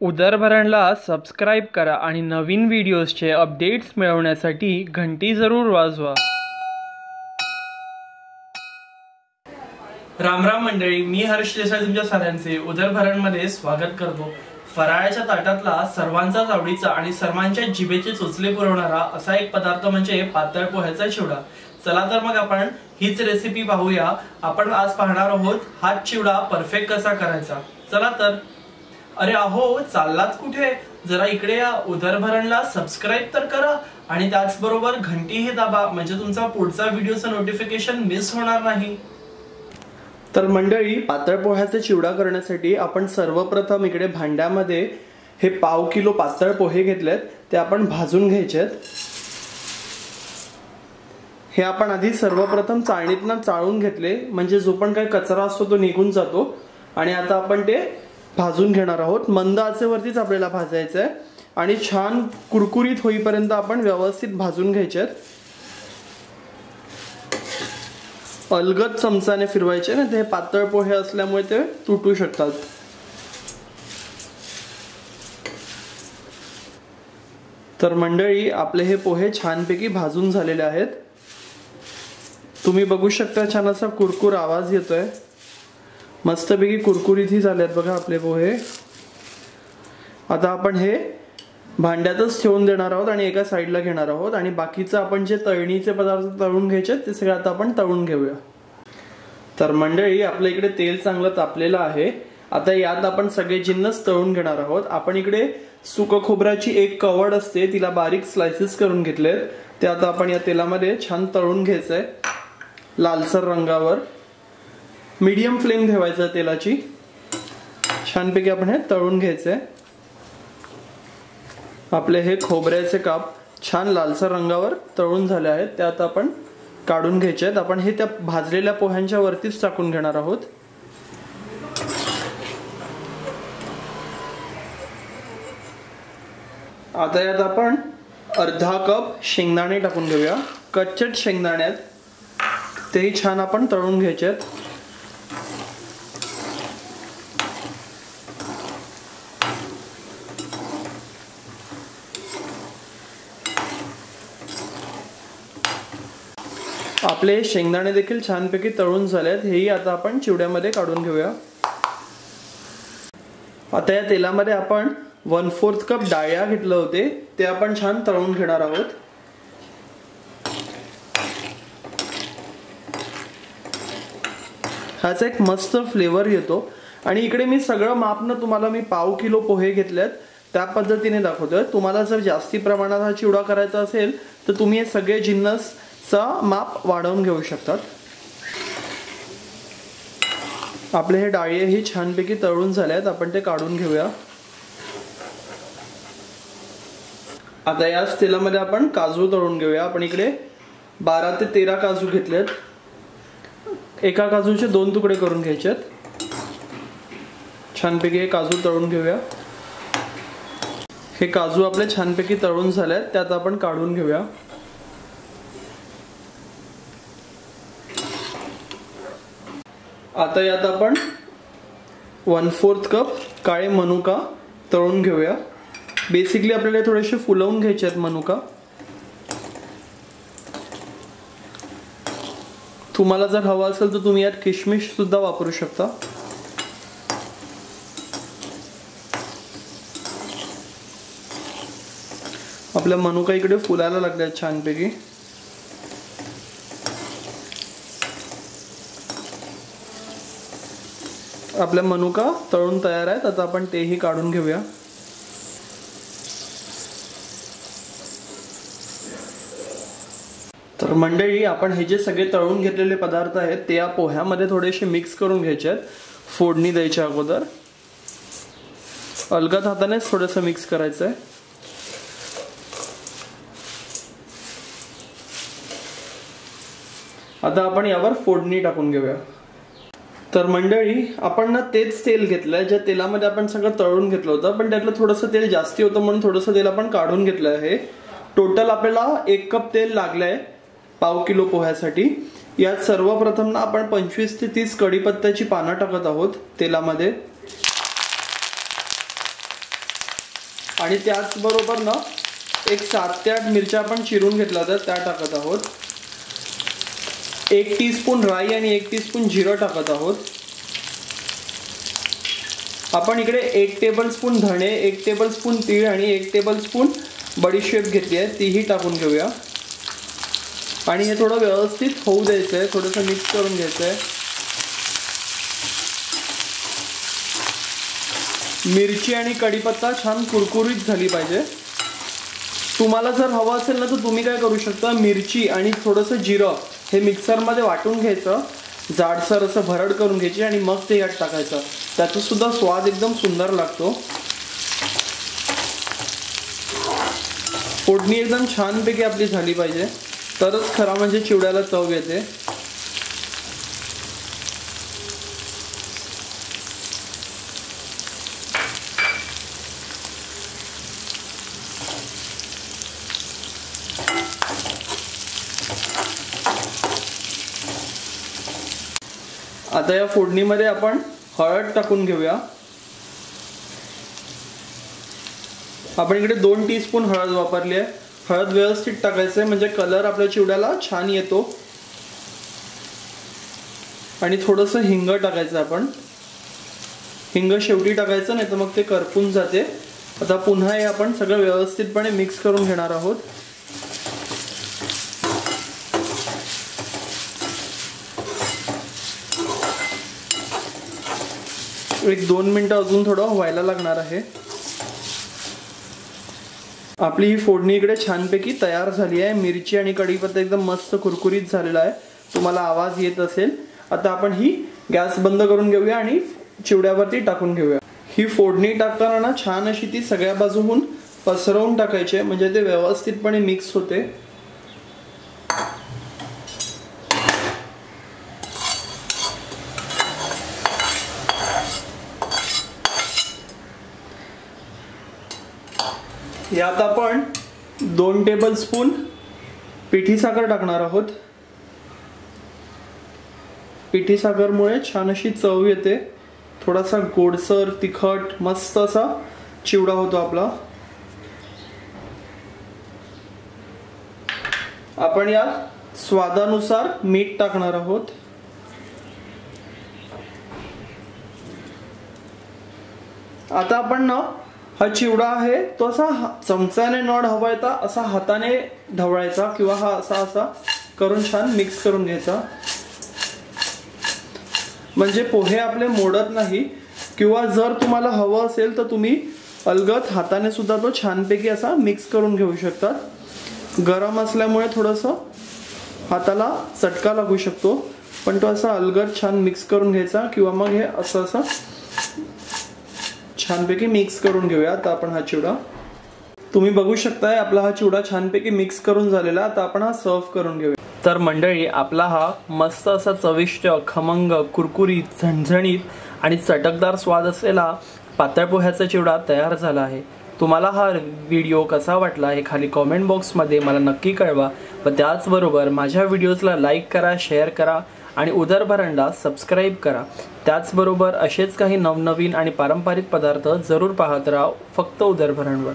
उदरभरणला subscribe करा आणि नवीन व्हिडिओजचे updates मिळवण्यासाठी घंटी जरूर वाजवा. रामराम मंडळी मी हर्ष देसाई तुमच्या साऱ्यांचे उदरभरणमध्ये स्वागत करतो. फराळाच्या ताटातला सर्वांचाच आवडीचा आणि सर्वांच्या जिभेचे चोचले पुरवणारा असा एक पदार्थ म्हणजे पातळ पोह्याचा चिवडा. चला तर मग आपण हीच रेसिपी पाहूया. आपण आज पाहणार आहोत हा चिवडा परफेक्ट कसा करायचा? चला तर अरे अहो चाललात कुठे? जरा इकडे या उदरभरणला सबस्क्राईब तर करा. आणि त्याचबरोबर घंटी हे दाबा म्हणजे तुमचा पुढचा व्हिडिओचं नोटिफिकेशन मिस होणार नाही. तर मंडळी पातळ पोह्याचा चिवडा करण्यासाठी आपण सर्वप्रथम इकडे भांड्यामध्ये हे पाव किलो पातळ पोहे घेतलेत. ते आपण भाजून घ्यायचेत. हे आपण आधी सर्वप्रथम चाळणीतनं चाळून घेतले. म्हणजे जो पण काही कचरा असतो तो निघून जातो. आणि आता आपण ते भाजून घेणार आहोत. मंद आचेवरतीच आपल्याला भाजायचं आहे आणि छान कुरकुरीत होईपर्यंत आपण व्यवस्थित भाजून घ्यायचे अलगद चमचाने फिरवायचे ना ते पातळ पोहे असल्यामुळे ते तुटू शकतात. तर मंडळी आपले हे पोहे छानपैकी भाजून झालेले आहेत. तुम्ही बघू शकता छान असा कुरकुर आवाज येतोय. मस्तपैकी कुरकुरीतही झाल्यात बघा आपले पोहे. आता आपण हे भांड्यातच ठेवून देणार आहोत आणि एका साईडला घेणार आहोत. आणि बाकीचं आपण जे तळणीचे पदार्थ तळून घ्यायचे ते सगळं आता आपण तळून घेऊया. तर मंडळी आपल्या इकडे तेल चांगलं तापलेलं आहे. आता यात आपण सगळे जिन्नस तळून घेणार आहोत. आपण इकडे सुक खोबऱ्याची एक कवड असते तिला बारीक स्लायसेस करून घेतले ते आता आपण या तेलामध्ये छान तळून घ्यायचंय. लालसर रंगावर. मीडियम फ्लेम ठेवायचा तेलाची. छानपैकी आपण हे तळून घ्यायचंय. आपले हे खोबऱ्याचे काप छान लालसर रंगावर तळून झाले आहेत. ते आता आपण काढून घ्यायचे आहेत. आपण हे त्या भाजलेल्या पोह्यांच्या वरतीच टाकून घेणार आहोत. आता यात आपण अर्धा कप शेंगदाणे टाकून घेऊया. कच्चट शेंगदाण्यात तेही छान आपण तळून घ्यायचे आहेत. आपले शेंगदाणे देखील छानपैकी तळून झाले आहेत हेही आता आपण चिवड्यामध्ये काढून घेऊया. आता या तेलामध्ये आपण वन फोर्थ कप डाळ्या घेतले होते. ते आपण छान तळून घेणार आहोत. ह्याचा एक मस्त फ्लेवर येतो. आणि इकडे मी सगळं मापनं तुम्हाला मी पाव किलो पोहे घेतलेत. त्या पद्धतीने दाखवतोय. तुम्हाला जर जास्ती प्रमाणात हा चिवडा करायचा असेल तर तुम्ही हे सगळे जिन्नस चा माप वाढवून घेऊ शकतात. आपले हे डाळी ही छानपैकी तळून झाले आहेत. आपण ते काढून घेऊया. आता याच तेलामध्ये आपण काजू तळून घेऊया. आपण इकडे बारा ते तेरा काजू घेतलेत. एका काजूचे दोन तुकडे करून घ्यायचे छानपैकी हे काजू तळून घेऊया. हे काजू आपले छानपैकी तळून झाले आहेत. त्यात आपण काढून घेऊया. आता यात आपण वन फोर्थ कप काळे मनुका तळून घेऊया. बेसिकली आपल्याला थोडेसे फुलवून घ्यायचे आहेत मनुका. तुम्हाला जर हवा असेल तर तुम्ही यात किशमिश सुद्धा वापरू शकता. आपल्या मनुका इकडे फुलायला लागल्या छानपैकी. आपल्या मनुका तळून तयार आहेत. आता आपण तेही काढून घेऊया. तर मंडळी आपण हे जे सगळे तळून घेतलेले पदार्थ आहेत ते या पोह्यामध्ये थोडेसे मिक्स करून घ्यायचे आहेत. फोडणी द्यायच्या अगोदर. अलगद हातानेच थोडंसं मिक्स करायचं आहे. आता आपण यावर फोडणी टाकून घेऊया. तर मंडळी आपण ना तेच तेल घेतलंय ज्या तेलामध्ये आपण सगळं तळून घेतलं होतं पण त्यातलं थोडंसं तेल जास्ती होतं म्हणून थोडंसं तेल आपण काढून घेतलं आहे. टोटल आपल्याला एक कप तेल लागलंय पाव किलो पोह्यासाठी. यात सर्वप्रथम ना आपण पंचवीस ते तीस कढीपत्त्याची पानं टाकत आहोत तेलामध्ये. आणि त्याचबरोबर ना एक सात ते आठ मिरच्या आपण चिरून घेतल्या होत्या त्या टाकत आहोत. एक टीस्पून राई आणि एक टीस्पून जिरं टाकत आहोत. आपण इकडे एक टेबलस्पून धणे एक टेबलस्पून तीळ आणि एक टेबलस्पून बडीशेप घेतली आहे. तीही टाकून घेऊया. आणि हे थोडं व्यवस्थित होऊ द्यायचं आहे थोडंसं मिक्स करून घ्यायचं आहे मिरची आणि कढीपत्ता छान कुरकुरीत झाली पाहिजे. तुम्हाला जर हवं असेल ना तर तुम्ही काय करू शकता? मिरची आणि थोडंसं जिरं. हे मिक्सरमध्ये वाटून घ्यायचं जाडसर असं भरड करून घ्यायची आणि मग ते यात टाकायचं. त्याचा सुद्धा स्वाद एकदम सुंदर लागतो. फोडणी एकदम छानपैकी आपली झाली पाहिजे. तरच खरा म्हणजे चिवड्याला चव येते. आता या फोडणीमध्ये आपण हळद टाकून घेऊया. आपण इकडे दोन टीस्पून हळद वापरली आहे हळद व्यवस्थित टाकायचं आहे म्हणजे कलर आपल्या चिवड्याला छान येतो. आणि थोडंसं हिंग टाकायचं आपण. हिंग शेवटी टाकायचं नाही तर मग ते करपून जाते. आता पुन्हा हे आपण सगळं व्यवस्थितपणे मिक्स करून घेणार आहोत. एक दोन मिनटं अजून थोडं व्हायला लागणार आहे. आपली ही फोडणी इकडे छानपैकी तयार झाली आहे. मिरची आणि कढीपत्ता एकदम मस्त कुरकुरीत झालेला आहे. तुम्हाला आवाज येत असेल. आता आपण ही गॅस बंद करून घेऊया आणि चिवड्यावरती टाकून घेऊया. ही फोडणी टाकताना ना छान अशी ती सगळ्या बाजूहून पसरवून टाकायची म्हणजे ते व्यवस्थितपणे मिक्स होते. यात आपण दोन टेबल स्पून पिठी साखर टाकणार आहोत. पिठी साखरमुळे छान अशी चव येते. थोडासा गोडसर तिखट मस्त असा चिवडा होतो आपला. आपण यात स्वादानुसार मीठ टाकणार आहोत. आता आपण ना हा चिवडा आहे तो असा चमच्याने न ढवायचा असा हाताने ढवळायचा किंवा हा असा असा करून छान मिक्स करून घ्यायचा. म्हणजे पोहे आपले मोडत नाही किंवा जर तुम्हाला हवं असेल तर तुम्ही अलगत हाताने सुद्धा तो छानपैकी असा मिक्स करून घेऊ शकतात. गरम असल्यामुळे थोडस हाताला चटका लागू शकतो पण तो असा अलगत छान मिक्स करून घ्यायचा किंवा मग हे असं असं छानपैकी मिक्स करून घेऊया. आता आपण हा चिवडा. तुम्ही बघू शकताय आपला हा चिवडा छानपैकी मिक्स करून झालेला. आता आपण हा सर्व करून घेऊया. तर मंडळी आपला हा मस्त असा चविष्ट खमंग कुरकुरीत झणझणीत आणि चटकदार स्वाद असलेला पातळ पोह्याचा चिवडा तयार झाला आहे. तुम्हाला हा व्हिडिओ कसा वाटला हे खाली कॉमेंट बॉक्समध्ये मला नक्की कळवा. व त्याचबरोबर माझ्या व्हिडिओजला लाईक करा शेअर करा. आणि उदरभरणला सबस्क्राईब करा. त्याचबरोबर असेच काही नवनवीन आणि पारंपरिक पदार्थ जरूर पाहत राहा फक्त उदरभरणवर